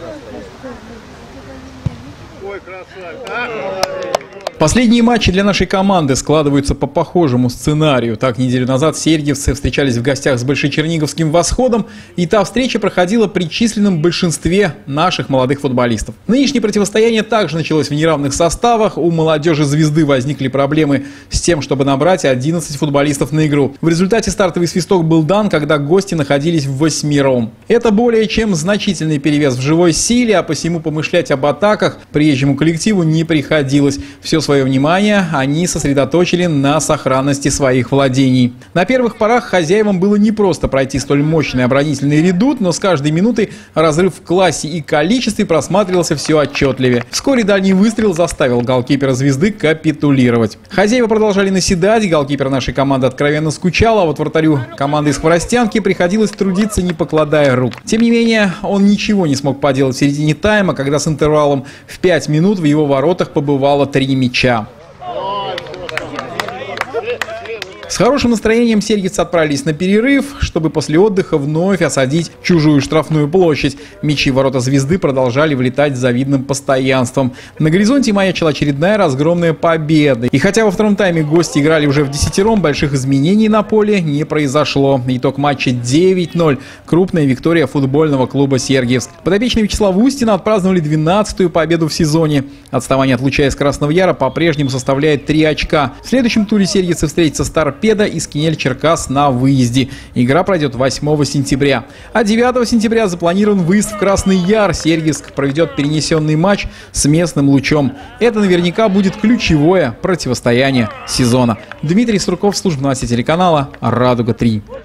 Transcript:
Здравствуйте. А? Последние матчи для нашей команды складываются по похожему сценарию. Так, неделю назад сергиевцы встречались в гостях с Большечерниговским «Восходом», и та встреча проходила при численном большинстве наших молодых футболистов. Нынешнее противостояние также началось в неравных составах. У молодежи «Звезды» возникли проблемы с тем, чтобы набрать 11 футболистов на игру. В результате стартовый свисток был дан, когда гости находились в восьмером. Это более чем значительный перевес в живой силе, а посему помышлять об атаках приезжему коллективу не приходилось. Все свое внимание они сосредоточили на сохранности своих владений. На первых порах хозяевам было непросто пройти столь мощный оборонительный редут, но с каждой минутой разрыв в классе и количестве просматривался все отчетливее. Вскоре дальний выстрел заставил голкипера «Звезды» капитулировать. Хозяева продолжали наседать, голкипер нашей команды откровенно скучал, а вот вратарю команды из Хворостянки приходилось трудиться, не покладая рук. Тем не менее, он ничего не смог поделать в середине тайма, когда с интервалом в 5 минут в его воротах побывало три мяча. С хорошим настроением сельгицы отправились на перерыв, чтобы после отдыха вновь осадить чужую штрафную площадь. Мячи ворота звезды продолжали влетать с завидным постоянством. На горизонте маячила очередная разгромная победа. И хотя во втором тайме гости играли уже в десятером, больших изменений на поле не произошло. Итог матча 9-0. Крупная виктория футбольного клуба «Сергиевск». Подопечные Вячеслава Устина отпраздновали 12-ю победу в сезоне. Отставание от Луча из Красного Яра по-прежнему составляет 3 очка. В следующем туре сергиевцы встретятся с Торпедо и Скинель Черкас на выезде. Игра пройдет 8 сентября. А 9 сентября запланирован выезд в Красный Яр. Сергиевск проведет перенесенный матч с местным лучом. Это наверняка будет ключевое противостояние сезона. Дмитрий Сурков, служба новостей телеканала «Радуга-3». Давай!